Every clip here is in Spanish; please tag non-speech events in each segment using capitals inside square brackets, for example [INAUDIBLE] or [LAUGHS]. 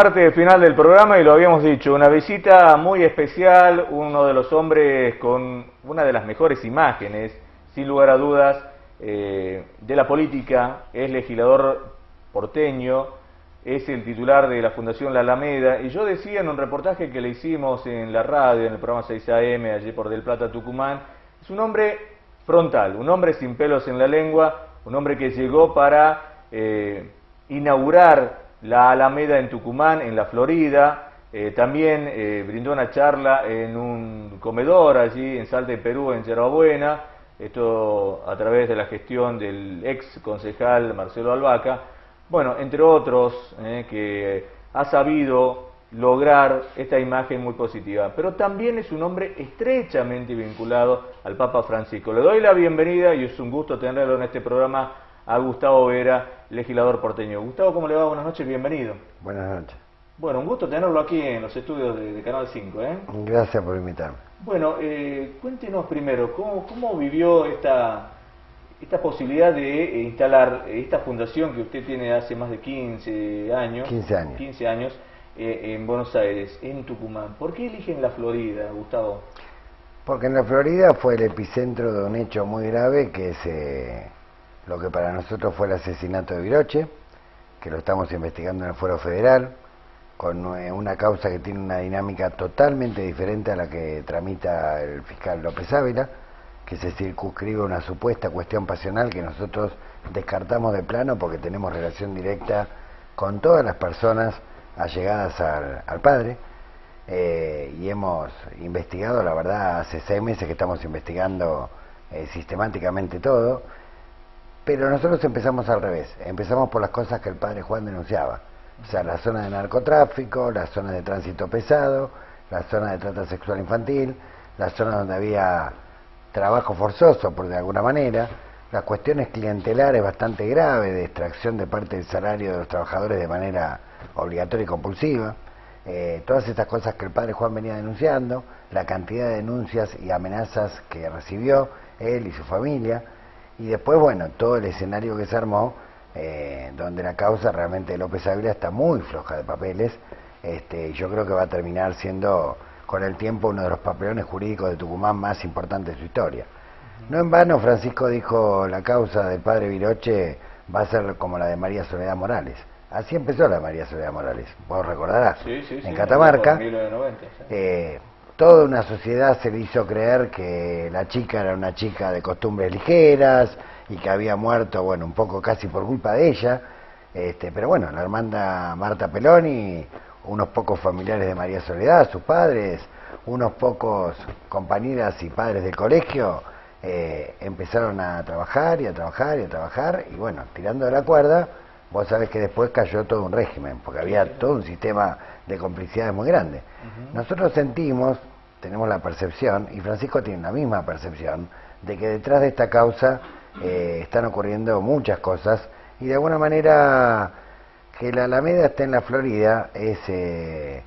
Parte final del programa y lo habíamos dicho, una visita muy especial, uno de los hombres con una de las mejores imágenes, sin lugar a dudas, eh, de la política, es legislador porteño, es el titular de la Fundación La Alameda, y yo decía en un reportaje que le hicimos en la radio, en el programa 6am, allí por Del Plata, Tucumán, es un hombre frontal, un hombre sin pelos en la lengua, un hombre que llegó para eh, inaugurar la Alameda en Tucumán, en la Florida, eh, también eh, brindó una charla en un comedor allí en Salta de Perú, en Buena, esto a través de la gestión del ex concejal Marcelo Albaca, bueno, entre otros, eh, que ha sabido lograr esta imagen muy positiva, pero también es un hombre estrechamente vinculado al Papa Francisco. Le doy la bienvenida y es un gusto tenerlo en este programa a Gustavo Vera, legislador porteño. Gustavo, ¿cómo le va? Buenas noches, bienvenido. Buenas noches. Bueno, un gusto tenerlo aquí en los estudios de, Canal 5. ¿eh? Gracias por invitarme. Bueno, eh, cuéntenos primero, ¿cómo, cómo vivió esta, esta posibilidad de eh, instalar esta fundación que usted tiene hace más de 15 años? 15 años. 15 años eh, en Buenos Aires, en Tucumán. ¿Por qué eligen la Florida, Gustavo? Porque en la Florida fue el epicentro de un hecho muy grave que se lo que para nosotros fue el asesinato de Viroche, que lo estamos investigando en el Fuero Federal, con eh, una causa que tiene una dinámica totalmente diferente a la que tramita el fiscal López Ávila, que se circunscribe una supuesta cuestión pasional que nosotros descartamos de plano porque tenemos relación directa con todas las personas allegadas al, padre. Eh, y hemos investigado, la verdad, hace seis meses que estamos investigando eh, sistemáticamente todo pero nosotros empezamos al revés, empezamos por las cosas que el padre Juan denunciaba, o sea, la zona de narcotráfico, la zona de tránsito pesado, la zona de trata sexual infantil, la zona donde había trabajo forzoso, por de alguna manera, las cuestiones clientelares bastante graves de extracción de parte del salario de los trabajadores de manera obligatoria y compulsiva, eh, todas estas cosas que el padre Juan venía denunciando, la cantidad de denuncias y amenazas que recibió él y su familia, y después, bueno, todo el escenario que se armó, eh, donde la causa realmente de López Ávila está muy floja de papeles, este, yo creo que va a terminar siendo con el tiempo uno de los papelones jurídicos de Tucumán más importantes de su historia. No en vano Francisco dijo la causa del padre Viroche va a ser como la de María Soledad Morales. Así empezó la de María Soledad Morales, vos recordarás, en Catamarca toda una sociedad se le hizo creer que la chica era una chica de costumbres ligeras y que había muerto, bueno, un poco casi por culpa de ella. Este, pero bueno, la hermana Marta Peloni, unos pocos familiares de María Soledad, sus padres, unos pocos compañeras y padres del colegio, eh, empezaron a trabajar y a trabajar y a trabajar y bueno, tirando de la cuerda, vos sabés que después cayó todo un régimen, porque había todo un sistema de complicidades muy grande. Nosotros sentimos, tenemos la percepción, y Francisco tiene la misma percepción, de que detrás de esta causa eh, están ocurriendo muchas cosas y de alguna manera que la Alameda esté en la Florida es eh,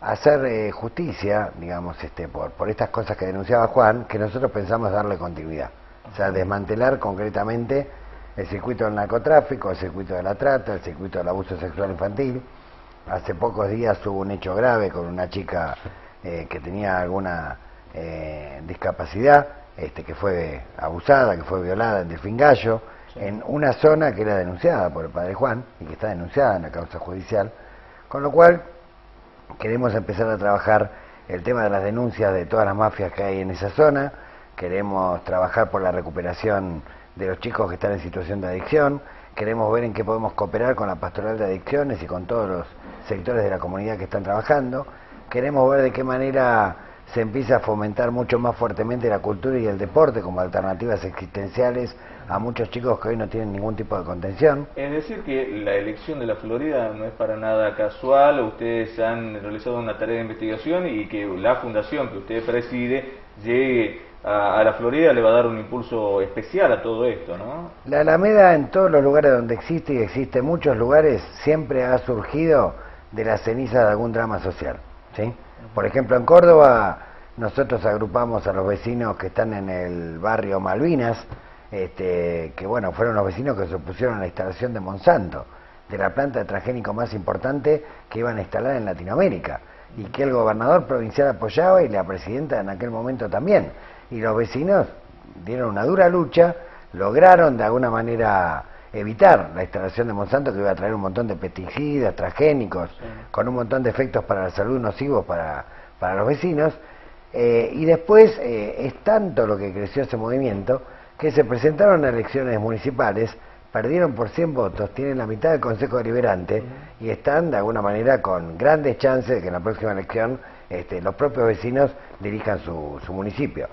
hacer eh, justicia, digamos, este, por, por estas cosas que denunciaba Juan, que nosotros pensamos darle continuidad. O sea, desmantelar concretamente el circuito del narcotráfico, el circuito de la trata, el circuito del abuso sexual infantil, Hace pocos días hubo un hecho grave con una chica eh, que tenía alguna eh, discapacidad, este, que fue abusada, que fue violada en Delfín Gallo, en una zona que era denunciada por el padre Juan y que está denunciada en la causa judicial, con lo cual queremos empezar a trabajar el tema de las denuncias de todas las mafias que hay en esa zona, queremos trabajar por la recuperación de los chicos que están en situación de adicción, queremos ver en qué podemos cooperar con la pastoral de adicciones y con todos los sectores de la comunidad que están trabajando. Queremos ver de qué manera se empieza a fomentar mucho más fuertemente la cultura y el deporte como alternativas existenciales a muchos chicos que hoy no tienen ningún tipo de contención. Es decir, que la elección de la Florida no es para nada casual, ustedes han realizado una tarea de investigación y que la fundación que usted preside llegue a, la Florida le va a dar un impulso especial a todo esto, ¿no? La Alameda en todos los lugares donde existe y existe muchos lugares siempre ha surgido de la ceniza de algún drama social. ¿sí? Por ejemplo, en Córdoba nosotros agrupamos a los vecinos que están en el barrio Malvinas, este, que bueno, fueron los vecinos que se opusieron a la instalación de Monsanto. de la planta de transgénico más importante que iban a instalar en Latinoamérica y que el gobernador provincial apoyaba y la presidenta en aquel momento también. Y los vecinos dieron una dura lucha, lograron de alguna manera evitar la instalación de Monsanto que iba a traer un montón de pesticidas, transgénicos, con un montón de efectos para la salud nocivos para, para los vecinos. Eh, y después eh, es tanto lo que creció ese movimiento que se presentaron a elecciones municipales, perdieron por 100 votos, tienen la mitad del Consejo Deliberante y están de alguna manera con grandes chances de que en la próxima elección este, los propios vecinos dirijan su, su municipio.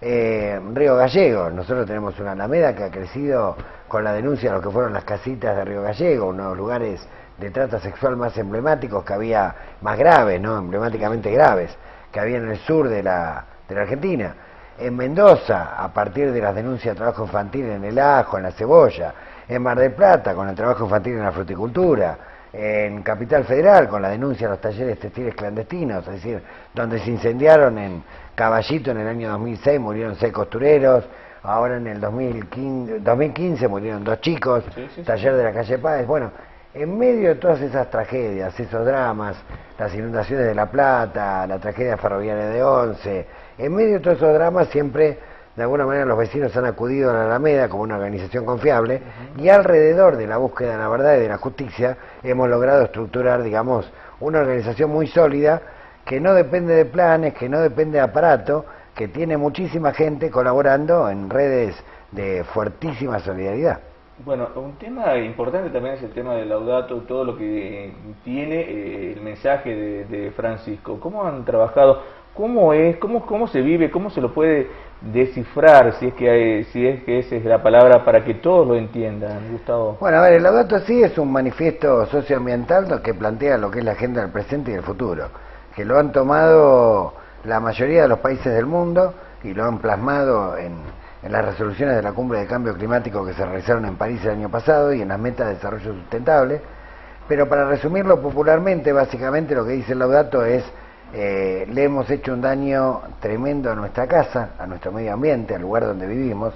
Eh, Río Gallego, nosotros tenemos una alameda que ha crecido con la denuncia de lo que fueron las casitas de Río Gallego, uno de los lugares de trata sexual más emblemáticos que había, más graves, ¿no? emblemáticamente graves, que había en el sur de la, de la Argentina. En Mendoza, a partir de las denuncias de trabajo infantil en el ajo, en la cebolla. En Mar del Plata, con el trabajo infantil en la fruticultura. En Capital Federal, con la denuncia de los talleres textiles clandestinos, es decir, donde se incendiaron en Caballito en el año 2006, murieron seis costureros. Ahora en el 2015, 2015 murieron dos chicos, taller de la calle Páez. Bueno, en medio de todas esas tragedias, esos dramas, las inundaciones de La Plata, la tragedia ferroviaria de Once, en medio de todos esos dramas siempre, de alguna manera, los vecinos han acudido a la Alameda como una organización confiable y alrededor de la búsqueda de la verdad y de la justicia hemos logrado estructurar, digamos, una organización muy sólida que no depende de planes, que no depende de aparato, que tiene muchísima gente colaborando en redes de fuertísima solidaridad. Bueno, un tema importante también es el tema del laudato, todo lo que tiene eh, el mensaje de, Francisco. ¿Cómo han trabajado? ¿Cómo es? Cómo, ¿Cómo se vive? ¿Cómo se lo puede descifrar, si es que hay, si es que esa es la palabra, para que todos lo entiendan, Gustavo? Bueno, a ver, el laudato sí es un manifiesto socioambiental que plantea lo que es la agenda del presente y del futuro, que lo han tomado la mayoría de los países del mundo y lo han plasmado en en las resoluciones de la cumbre de cambio climático que se realizaron en París el año pasado y en las metas de desarrollo sustentable. Pero para resumirlo popularmente, básicamente lo que dice el Laudato es, eh, le hemos hecho un daño tremendo a nuestra casa, a nuestro medio ambiente, al lugar donde vivimos.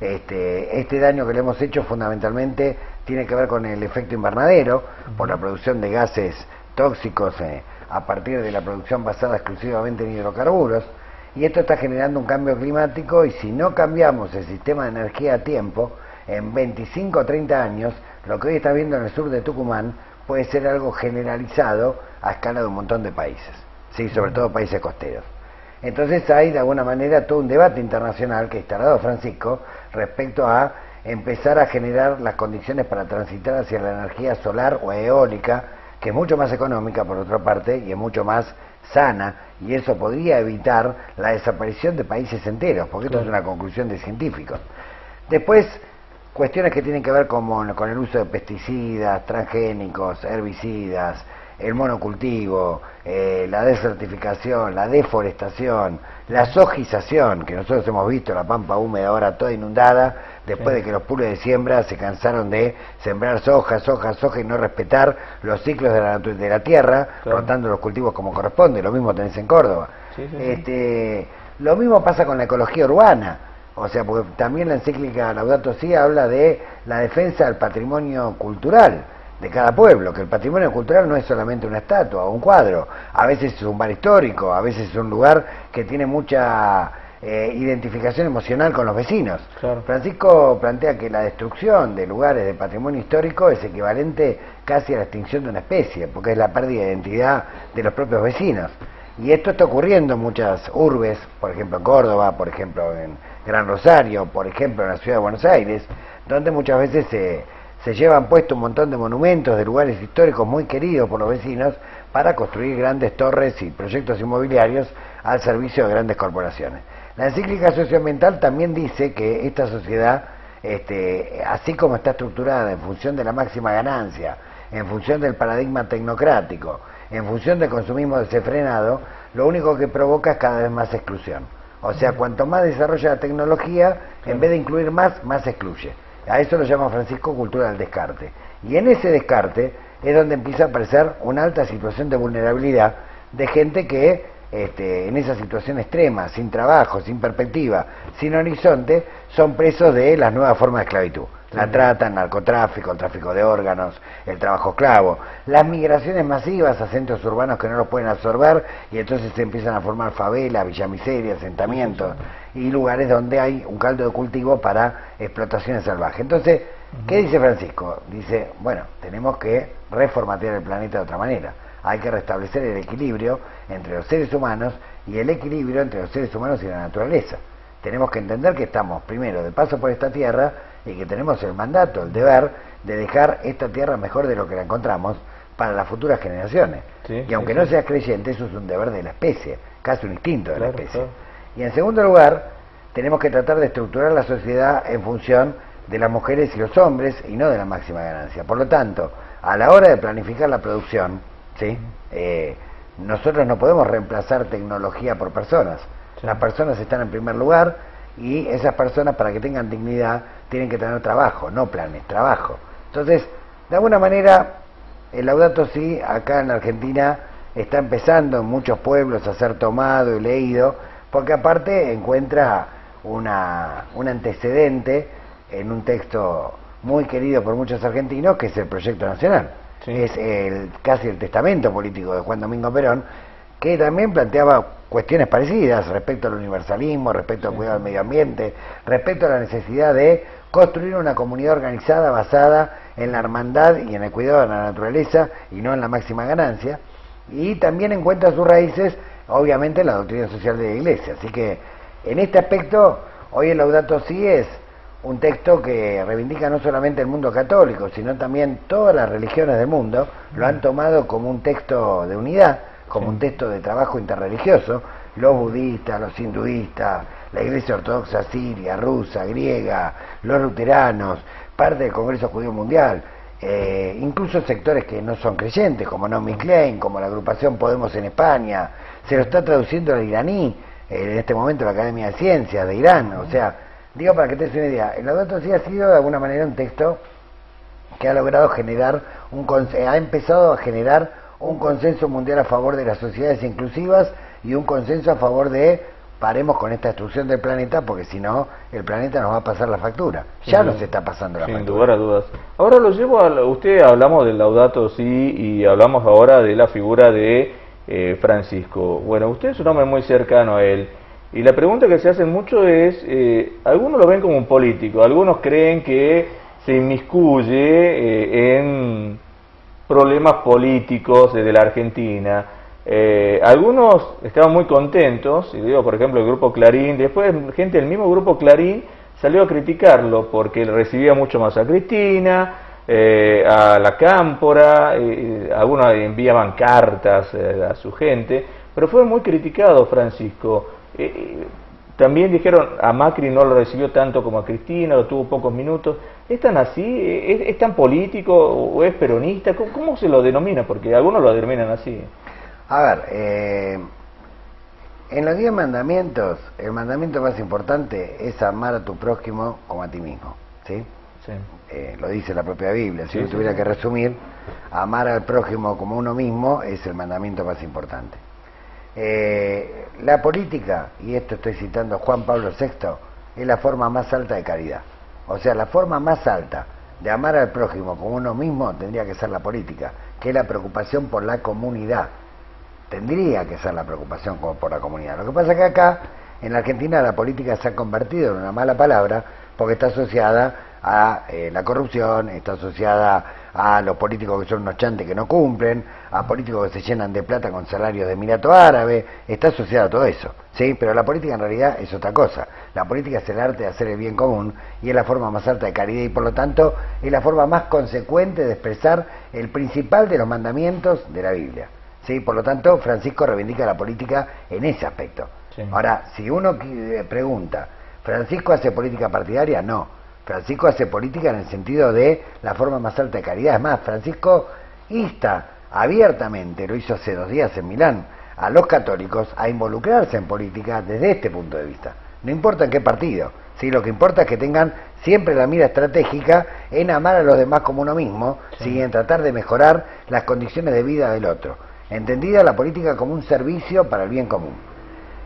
Este, este daño que le hemos hecho fundamentalmente tiene que ver con el efecto invernadero, por la producción de gases tóxicos eh, a partir de la producción basada exclusivamente en hidrocarburos. Y esto está generando un cambio climático y si no cambiamos el sistema de energía a tiempo, en 25 o 30 años, lo que hoy está viendo en el sur de Tucumán puede ser algo generalizado a escala de un montón de países, sí, sobre todo países costeros. Entonces hay de alguna manera todo un debate internacional que ha instalado Francisco respecto a empezar a generar las condiciones para transitar hacia la energía solar o eólica, que es mucho más económica por otra parte y es mucho más sana y eso podría evitar la desaparición de países enteros, porque esto es una conclusión de científicos. Después, cuestiones que tienen que ver con, con el uso de pesticidas, transgénicos, herbicidas, el monocultivo, eh, la desertificación, la deforestación, la sojización, que nosotros hemos visto la pampa húmeda ahora toda inundada, después de que los puros de siembra se cansaron de sembrar soja, soja, soja y no respetar los ciclos de la, de la tierra, rotando los cultivos como corresponde, lo mismo tenés en Córdoba. este, lo mismo pasa con la ecología urbana. O sea, porque también la encíclica Laudato Si habla de la defensa del patrimonio cultural de cada pueblo, que el patrimonio cultural no es solamente una estatua o un cuadro, a veces es un bar histórico, a veces es un lugar que tiene mucha eh, identificación emocional con los vecinos. Francisco plantea que la destrucción de lugares de patrimonio histórico es equivalente casi a la extinción de una especie, porque es la pérdida de identidad de los propios vecinos. Y esto está ocurriendo en muchas urbes, por ejemplo en Córdoba, por ejemplo en Gran Rosario, por ejemplo en la ciudad de Buenos Aires, donde muchas veces se se llevan puesto un montón de monumentos de lugares históricos muy queridos por los vecinos para construir grandes torres y proyectos inmobiliarios al servicio de grandes corporaciones. La encíclica socioambiental también dice que esta sociedad, este, así como está estructurada en función de la máxima ganancia, en función del paradigma tecnocrático, en función del consumismo desenfrenado, lo único que provoca es cada vez más exclusión. O sea, cuanto más desarrolla la tecnología, en vez de incluir más, más excluye. A eso lo llama Francisco cultura del descarte. Y en ese descarte es donde empieza a aparecer una alta situación de vulnerabilidad de gente que este, en esa situación extrema, sin trabajo, sin perspectiva, sin horizonte, son presos de las nuevas formas de esclavitud. La trata, el narcotráfico, el tráfico de órganos, el trabajo esclavo, las migraciones masivas a centros urbanos que no los pueden absorber y entonces se empiezan a formar favelas, villamiserias, asentamientos y lugares donde hay un caldo de cultivo para explotaciones salvajes. Entonces, ¿qué dice Francisco? Dice, bueno, tenemos que reformatear el planeta de otra manera. Hay que restablecer el equilibrio entre los seres humanos y el equilibrio entre los seres humanos y la naturaleza. Tenemos que entender que estamos primero de paso por esta tierra y que tenemos el mandato, el deber de dejar esta tierra mejor de lo que la encontramos para las futuras generaciones. y aunque no seas creyente, eso es un deber de la especie, casi un instinto de la especie. Y en segundo lugar, tenemos que tratar de estructurar la sociedad en función de las mujeres y los hombres y no de la máxima ganancia. Por lo tanto, a la hora de planificar la producción, ¿sí? Eh, nosotros no podemos reemplazar tecnología por personas. Las personas están en primer lugar y esas personas para que tengan dignidad tienen que tener trabajo, no planes, trabajo. Entonces, de alguna manera, el Laudato Si acá en Argentina está empezando en muchos pueblos a ser tomado y leído, porque aparte encuentra una, un antecedente en un texto muy querido por muchos argentinos, que es el Proyecto Nacional. Es el, casi el testamento político de Juan Domingo Perón, que también planteaba cuestiones parecidas respecto al universalismo, respecto al cuidado del medio ambiente, respecto a la necesidad de construir una comunidad organizada basada en la hermandad y en el cuidado de la naturaleza y no en la máxima ganancia, y también encuentra sus raíces, obviamente, en la doctrina social de la Iglesia. Así que, en este aspecto, hoy el Laudato Si es un texto que reivindica no solamente el mundo católico, sino también todas las religiones del mundo, lo han tomado como un texto de unidad, como un texto de trabajo interreligioso, los budistas, los hinduistas, la Iglesia Ortodoxa siria, rusa, griega, los luteranos, parte del Congreso Judío Mundial, eh, incluso sectores que no son creyentes, como Naomi Klein, como la agrupación Podemos en España, se lo está traduciendo al iraní, eh, en este momento la Academia de Ciencias de Irán, o sea, digo para que te des una idea, el Laudato sí ha sido de alguna manera un texto que ha logrado generar, un ha empezado a generar un consenso mundial a favor de las sociedades inclusivas y un consenso a favor de paremos con esta destrucción del planeta porque si no el planeta nos va a pasar la factura. Ya nos está pasando la sin factura. Sin lugar a dudas. Ahora lo llevo a usted hablamos del Laudato sí y hablamos ahora de la figura de eh, Francisco. Bueno, usted es un hombre muy cercano a él. Y la pregunta que se hace mucho es, eh, algunos lo ven como un político, algunos creen que se inmiscuye eh, en problemas políticos de la Argentina. Eh, algunos estaban muy contentos, y digo, por ejemplo, el grupo Clarín, después gente del mismo grupo Clarín salió a criticarlo porque recibía mucho más a Cristina, eh, a la Cámpora, algunos enviaban cartas eh, a su gente, pero fue muy criticado Francisco. También dijeron a Macri no lo recibió tanto como a Cristina, lo tuvo pocos minutos. ¿Es tan así? ¿Es, tan político o es peronista? ¿Cómo, se lo denomina? Porque algunos lo denominan así. A ver, eh, en los diez mandamientos, el mandamiento más importante es amar a tu prójimo como a ti mismo. ¿sí? sí. Eh, lo dice la propia Biblia. Si yo tuviera que resumir, amar al prójimo como uno mismo es el mandamiento más importante. Eh, la política, y esto estoy citando a Juan Pablo VI, es la forma más alta de caridad. O sea, la forma más alta de amar al prójimo como uno mismo tendría que ser la política, que es la preocupación por la comunidad. Tendría que ser la preocupación por la comunidad. Lo que pasa es que acá, en la Argentina, la política se ha convertido en una mala palabra porque está asociada a eh, la corrupción, está asociada a los políticos que son unos chantes que no cumplen, a políticos que se llenan de plata con salarios de Emirato Árabe, está asociada a todo eso, ¿sí? Pero la política en realidad es otra cosa. La política es el arte de hacer el bien común y es la forma más alta de caridad y por lo tanto es la forma más consecuente de expresar el principal de los mandamientos de la Biblia. ¿Sí? Por lo tanto, Francisco reivindica la política en ese aspecto. Ahora, si uno pregunta, ¿Francisco hace política partidaria? No. Francisco hace política en el sentido de la forma más alta de caridad. Es más, Francisco insta abiertamente, lo hizo hace dos días en Milán, a los católicos a involucrarse en política desde este punto de vista. No importa en qué partido, ¿sí? lo que importa es que tengan siempre la mira estratégica en amar a los demás como uno mismo, sí. en tratar de mejorar las condiciones de vida del otro. Entendida la política como un servicio para el bien común.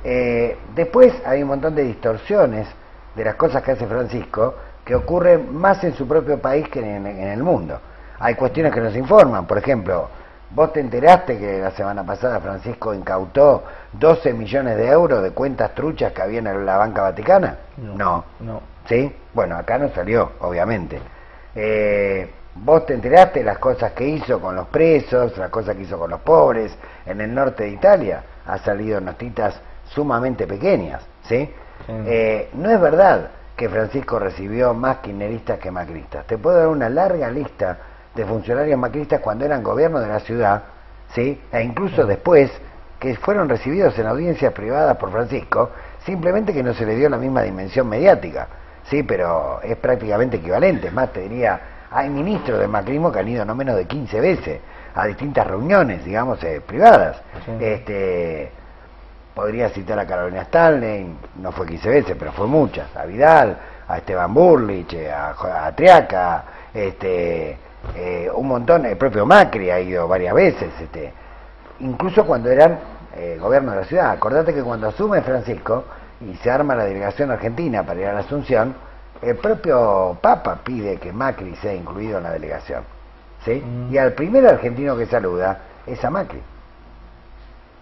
Eh, después hay un montón de distorsiones de las cosas que hace Francisco, que ocurre más en su propio país que en, en el mundo. Hay cuestiones que nos informan, por ejemplo, ¿Vos te enteraste que la semana pasada Francisco incautó 12 millones de euros de cuentas truchas que había en la banca vaticana? No. No. ¿Sí? Bueno, acá no salió, obviamente. Eh, ¿Vos te enteraste de las cosas que hizo con los presos, las cosas que hizo con los pobres en el norte de Italia? Ha salido notitas sumamente pequeñas, ¿sí? Eh, no es verdad que Francisco recibió más kirchneristas que macristas. Te puedo dar una larga lista de funcionarios macristas cuando eran gobierno de la ciudad, ¿sí? e incluso después, que fueron recibidos en audiencias privadas por Francisco, simplemente que no se le dio la misma dimensión mediática, sí, pero es prácticamente equivalente. Más, te diría, hay ministros del macrismo que han ido no menos de 15 veces a distintas reuniones, digamos, eh, privadas. Este, podría citar a Carolina Stanley, no fue 15 veces, pero fue muchas, a Vidal, a Esteban Burlich, eh, a, a Triaca, este, eh, un montón, el propio Macri ha ido varias veces, este, incluso cuando eran eh, gobierno de la ciudad. Acordate que cuando asume Francisco y se arma la delegación argentina para ir a la Asunción, el propio Papa pide que Macri sea incluido en la delegación. ¿sí? Mm. Y al primer argentino que saluda es a Macri.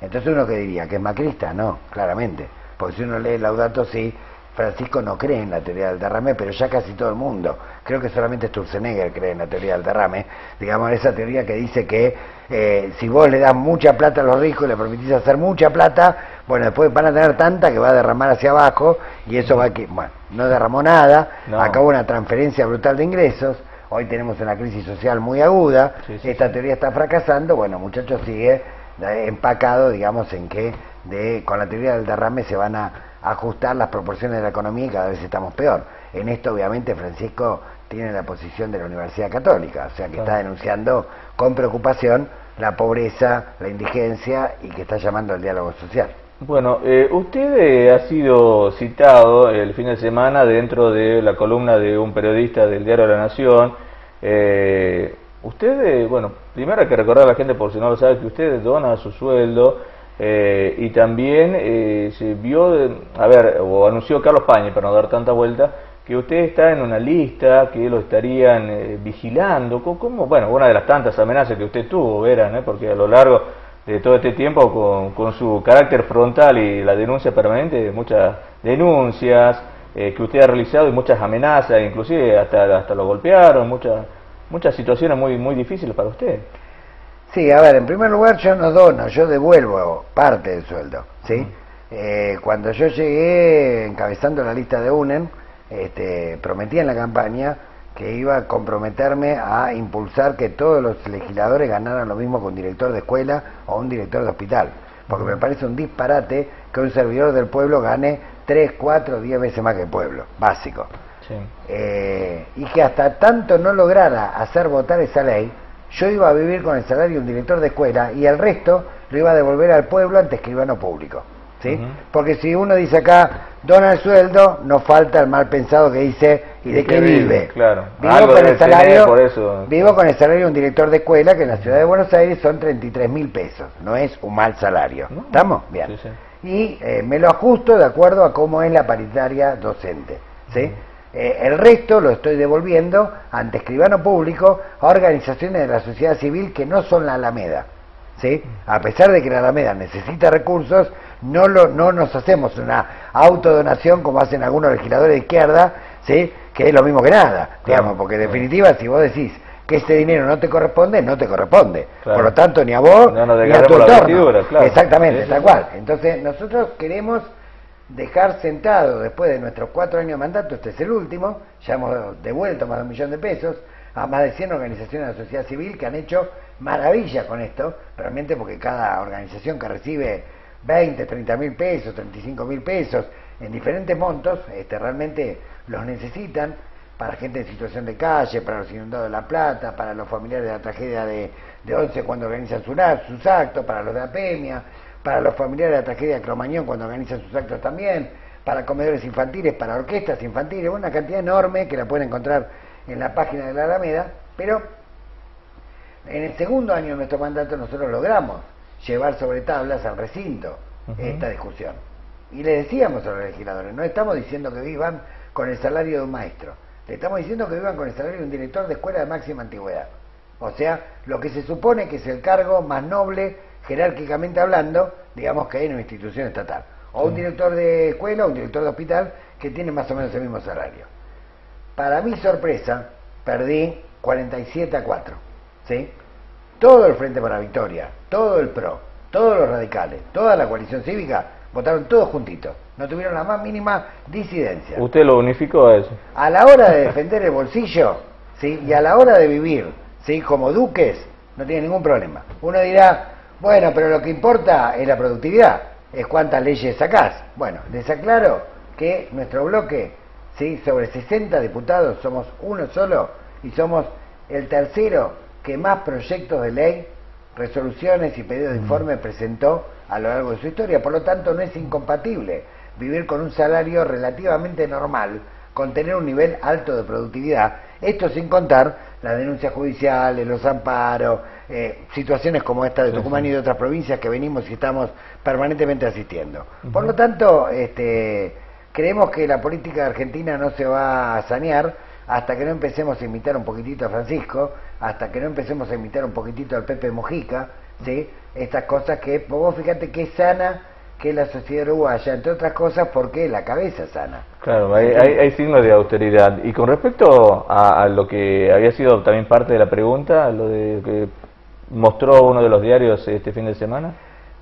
Entonces uno que diría que es macrista, no, claramente. Porque si uno lee Laudato sí, Francisco no cree en la teoría del derrame, pero ya casi todo el mundo, creo que solamente Sturzenegger cree en la teoría del derrame, digamos, esa teoría que dice que eh, si vos le das mucha plata a los ricos y le permitís hacer mucha plata, bueno, después van a tener tanta que va a derramar hacia abajo y eso va a que, bueno, no derramó nada, acabó una transferencia brutal de ingresos, hoy tenemos una crisis social muy aguda, esta teoría está fracasando, bueno, muchachos, sigue eh, empacado, digamos, en que de, con la teoría del derrame se van a ajustar las proporciones de la economía y cada vez estamos peor. En esto obviamente Francisco tiene la posición de la Universidad Católica, o sea que está denunciando con preocupación la pobreza, la indigencia y que está llamando al diálogo social. Bueno, eh, usted eh, ha sido citado el fin de semana dentro de la columna de un periodista del diario La Nación. Eh, usted, bueno, primero hay que recordar a la gente, por si no lo sabe, que usted dona su sueldo eh, y también eh, se vio, a ver, o anunció Carlos Pañi, para no dar tanta vuelta, que usted está en una lista, que lo estarían eh, vigilando. como Bueno, una de las tantas amenazas que usted tuvo, Verán, porque a lo largo de todo este tiempo, con, con, su carácter frontal y la denuncia permanente, muchas denuncias que usted ha realizado y muchas amenazas, inclusive hasta, hasta lo golpearon, muchas, muchas situaciones muy, muy difíciles para usted. Sí, a ver, en primer lugar yo no dono, yo devuelvo parte del sueldo, ¿sí? Eh, cuando yo llegué encabezando la lista de UNEN, este, prometí en la campaña que iba a comprometerme a impulsar que todos los legisladores ganaran lo mismo que un director de escuela o un director de hospital, porque me parece un disparate que un servidor del pueblo gane 3, 4, 10 veces más que el pueblo, básico. Eh, y que hasta tanto no lograra hacer votar esa ley, yo iba a vivir con el salario de un director de escuela y el resto lo iba a devolver al pueblo ante escribano público. ¿sí? Porque si uno dice acá, dona el sueldo, no falta el mal pensado que dice, ¿y de qué vive? Claro. Vivo, con el, salario, vivo con el salario de un director de escuela que en la ciudad de Buenos Aires son 33 mil pesos. No es un mal salario. ¿Estamos? Bien. Y eh, me lo ajusto de acuerdo a cómo es la paritaria docente. ¿sí? Eh, el resto lo estoy devolviendo ante escribano público a organizaciones de la sociedad civil que no son la Alameda. ¿sí? A pesar de que la Alameda necesita recursos, no, lo, no nos hacemos una autodonación como hacen algunos legisladores de izquierda, ¿sí? que es lo mismo que nada, digamos, porque en definitiva si vos decís que este dinero no te corresponde, no te corresponde. Por lo tanto, ni a vos ni a tu entorno. Exactamente, tal cual. Entonces, nosotros queremos dejar sentado después de nuestros cuatro años de mandato, este es el último, ya hemos devuelto más de un millón de pesos a más de 100 organizaciones de la sociedad civil que han hecho maravillas con esto, realmente porque cada organización que recibe 20, 30 mil pesos, 35 mil pesos en diferentes montos, este, realmente los necesitan para gente en situación de calle, para los inundados de La Plata, para los familiares de la tragedia de, de Once cuando organizan sus actos, para los de Apemia, para los familiares de la tragedia de Cromañón cuando organizan sus actos también, para comedores infantiles, para orquestas infantiles, una cantidad enorme que la pueden encontrar en la página de la Alameda, pero en el segundo año de nuestro mandato nosotros logramos llevar sobre tablas al recinto esta discusión. Y le decíamos a los legisladores, no estamos diciendo que vivan con el salario de un maestro, Le estamos diciendo que vivan con el salario de un director de escuela de máxima antigüedad. O sea, lo que se supone que es el cargo más noble, jerárquicamente hablando, digamos que hay en una institución estatal. O un director de escuela o un director de hospital que tiene más o menos el mismo salario. Para mi sorpresa, perdí 47 a 4. ¿sí? Todo el Frente para Victoria, todo el PRO, todos los radicales, toda la coalición cívica, votaron todos juntitos. No tuvieron la más mínima disidencia. ¿Usted lo unificó a eso? A la hora de defender el bolsillo, ¿sí? y a la hora de vivir ¿sí? como duques, no tiene ningún problema. Uno dirá, bueno, pero lo que importa es la productividad, es cuántas leyes sacás. Bueno, les aclaro que nuestro bloque, ¿sí? sobre 60 diputados, somos uno solo y somos el tercero que más proyectos de ley, resoluciones y pedidos de informe presentó a lo largo de su historia. Por lo tanto, no es incompatible vivir con un salario relativamente normal, con tener un nivel alto de productividad. Esto sin contar las denuncias judiciales, los amparos, eh, situaciones como esta de Tucumán y de otras provincias que venimos y estamos permanentemente asistiendo. Por lo tanto, este, creemos que la política argentina no se va a sanear hasta que no empecemos a imitar un poquitito a Francisco, hasta que no empecemos a imitar un poquitito al Pepe Mojica, ¿sí? Estas cosas que, vos fíjate que sana que la sociedad uruguaya, entre otras cosas porque la cabeza sana. Claro, hay, hay, signos de austeridad. Y con respecto a, lo que había sido también parte de la pregunta, lo de que mostró uno de los diarios este fin de semana.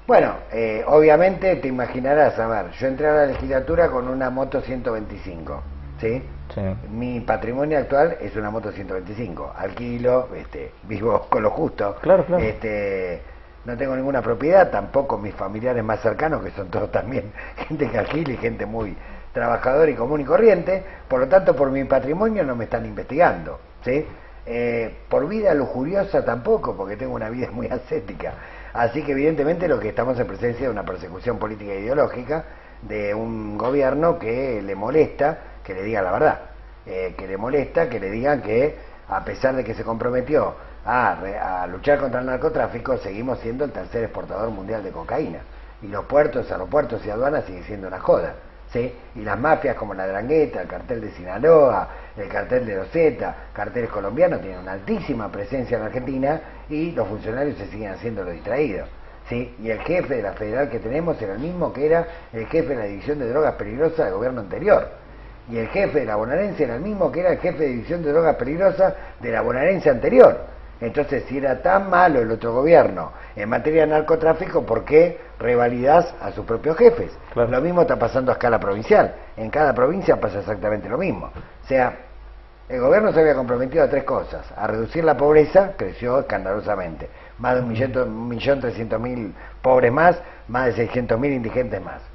Bueno, eh, obviamente te imaginarás, a ver, yo entré a la legislatura con una moto 125, ¿sí? Mi patrimonio actual es una moto 125, alquilo, este, vivo con lo justo. Claro, claro. Este, no tengo ninguna propiedad, tampoco mis familiares más cercanos, que son todos también [LAUGHS] gente que alquila y gente muy trabajadora y común y corriente, por lo tanto por mi patrimonio no me están investigando, ¿sí? Eh, por vida lujuriosa tampoco, porque tengo una vida [LAUGHS] muy ascética. Así que evidentemente lo que estamos en presencia de una persecución política e ideológica de un gobierno que le molesta que le diga la verdad, eh, que le molesta que le digan que a pesar de que se comprometió a, luchar contra el narcotráfico, seguimos siendo el tercer exportador mundial de cocaína. Y los puertos, aeropuertos y aduanas siguen siendo una joda. ¿sí? Y las mafias como la Drangueta, el cartel de Sinaloa, el cartel de Rosetta, carteles colombianos tienen una altísima presencia en Argentina y los funcionarios se siguen haciendo los distraídos. ¿sí? Y el jefe de la federal que tenemos era el mismo que era el jefe de la división de drogas peligrosas del gobierno anterior y el jefe de la bonaerense era el mismo que era el jefe de división de drogas peligrosas de la bonaerense anterior. Entonces, si era tan malo el otro gobierno en materia de narcotráfico, ¿por qué revalidás a sus propios jefes? Lo mismo está pasando a escala provincial. En cada provincia pasa exactamente lo mismo. O sea, el gobierno se había comprometido a tres cosas. A reducir la pobreza, creció escandalosamente. Más de un millón, un millón trescientos mil pobres más, más de seiscientos mil indigentes más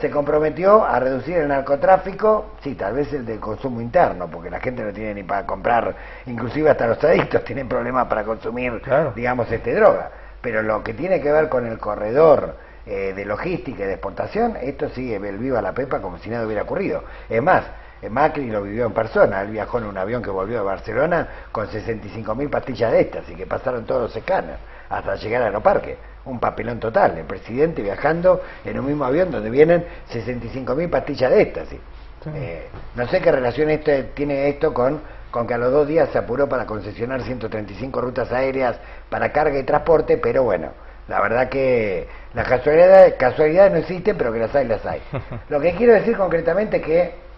se comprometió a reducir el narcotráfico, sí, tal vez el de consumo interno, porque la gente no tiene ni para comprar, inclusive hasta los adictos [LAUGHS] tienen problemas para consumir, digamos, este droga. Pero lo que tiene que ver con el corredor eh, de logística y de exportación, esto sigue el viva la pepa como si nada hubiera ocurrido. Es más, eh, Macri lo vivió en persona, él viajó en un avión que volvió de Barcelona con 65.000 pastillas de estas y que pasaron todos los escáneres hasta llegar al aeroparque un papelón total. El presidente viajando en un mismo avión donde vienen 65.000 pastillas de éxtasis. Eh, no sé qué relación esto, tiene esto con, con que a los dos días se apuró para concesionar 135 rutas aéreas para carga y transporte, pero bueno, la verdad que las casualidades, casualidades no existen, pero que las hay, las hay. [LAUGHS] Lo que quiero decir concretamente es que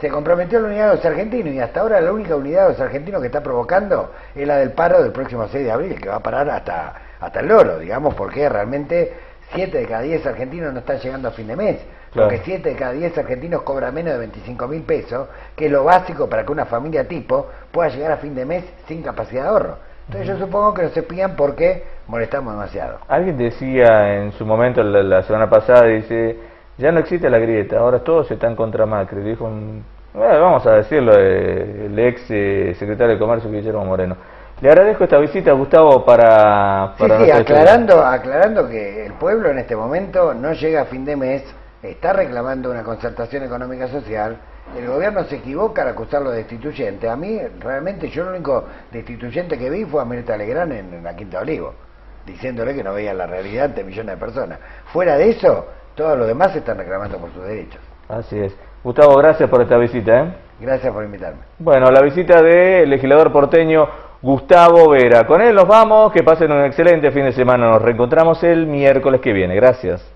se comprometió la unidad de los argentinos y hasta ahora la única unidad de los argentinos que está provocando es la del paro del próximo 6 de abril, que va a parar hasta hasta el loro, digamos, porque realmente 7 de cada 10 argentinos no están llegando a fin de mes. Porque 7 de cada 10 argentinos cobran menos de 25 mil pesos, que es lo básico para que una familia tipo pueda llegar a fin de mes sin capacidad de ahorro. Entonces yo supongo que nos espían porque molestamos demasiado. Alguien decía en su momento, la, semana pasada, dice, ya no existe la grieta, ahora todos están contra Macri. Dijo vamos a decirlo, eh, el ex eh, secretario de Comercio Guillermo Moreno. Le agradezco esta visita, Gustavo, para... para sí, sí, aclarando, aclarando que el pueblo en este momento no llega a fin de mes, está reclamando una concertación económica social, el gobierno se equivoca al acusarlo de destituyente. A mí, realmente, yo lo único destituyente que vi fue a Mirta Legrán en, la Quinta Olivo, diciéndole que no veía la realidad de millones de personas. Fuera de eso, todos los demás están reclamando por sus derechos. Así es. Gustavo, gracias por esta visita. ¿eh? Gracias por invitarme. Bueno, la visita del legislador porteño Gustavo Vera. Con él nos vamos, que pasen un excelente fin de semana. Nos reencontramos el miércoles que viene. Gracias.